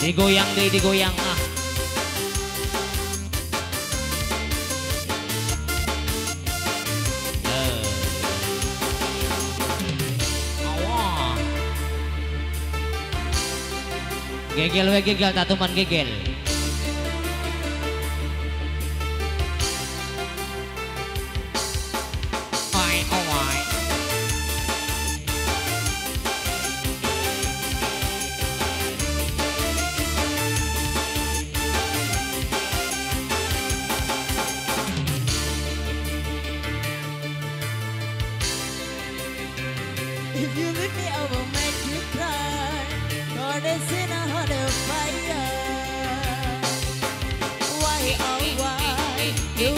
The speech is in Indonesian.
digoyang deh digoyang ah. Gegel we gegel tatuman gegel. If you leave me, I will make you cry. God is in a heart fire. Why, oh, why? You